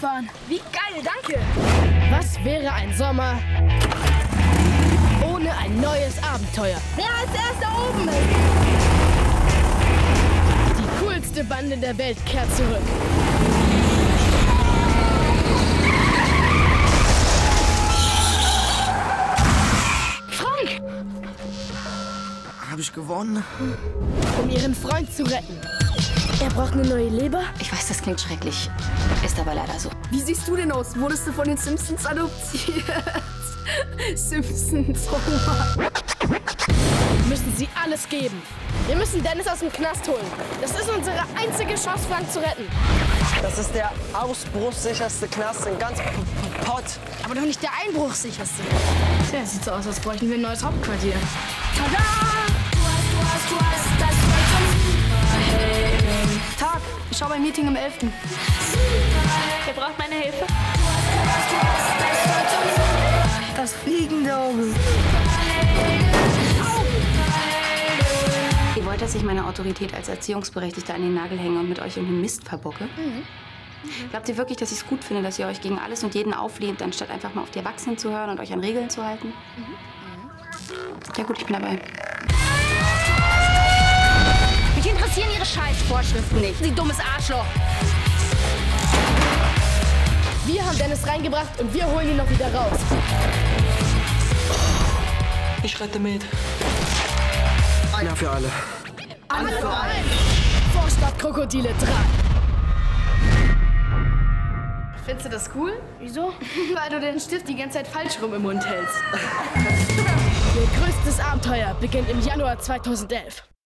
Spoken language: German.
fahren. Wie geil, danke. Was wäre ein Sommer ohne ein neues Abenteuer? Wer als erster oben ist. Die coolste Bande der Welt kehrt zurück. Frank! Habe ich gewonnen? Um ihren Freund zu retten. Er braucht eine neue Leber. Ich weiß, das klingt schrecklich. Ist aber leider so. Wie siehst du denn aus? Wurdest du von den Simpsons adoptiert? Simpsons, oh. Müssen sie alles geben. Wir müssen Dennis aus dem Knast holen. Das ist unsere einzige Chance, Frank zu retten. Das ist der ausbruchssicherste Knast in ganz P P Pott. Aber doch nicht der einbruchsicherste. Tja, sieht so aus, als bräuchten wir ein neues Hauptquartier. Tada! Ich schau beim Meeting am 11. Wer braucht meine Hilfe? Das fliegende Auge. Ihr wollt, dass ich meine Autorität als Erziehungsberechtigter an den Nagel hänge und mit euch irgendeinen Mist verbocke? Glaubt ihr wirklich, dass ich es gut finde, dass ihr euch gegen alles und jeden auflehnt, anstatt einfach mal auf die Erwachsenen zu hören und euch an Regeln zu halten? Ja gut, ich bin dabei. Interessieren Ihre Scheißvorschriften nicht. Sie dummes Arschloch. Wir haben Dennis reingebracht und wir holen ihn noch wieder raus. Ich rette mit. Einer für alle. Alle für einen. Vorstadt Krokodile 3. Findest du das cool? Wieso? Weil du den Stift die ganze Zeit falsch rum im Mund hältst. Ihr größtes Abenteuer beginnt im Januar 2011.